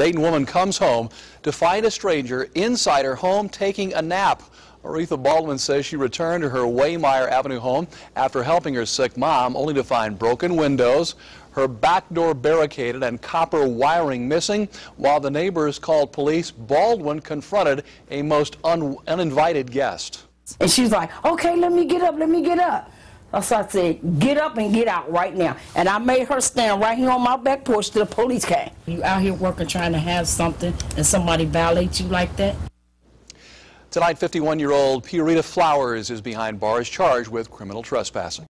Dayton woman comes home to find a stranger inside her home taking a nap. Aretha Baldwin says she returned to her Waymire Avenue home after helping her sick mom, only to find broken windows, her back door barricaded, and copper wiring missing. While the neighbors called police, Baldwin confronted a most un uninvited guest. And she's like, okay, let me get up, let me get up. Uh, so I said, get up and get out right now. And I made her stand right here on my back porch till the police came. You out here working trying to have something and somebody violates you like that? Tonight, 51-year-old Piorita Flowers is behind bars charged with criminal trespassing.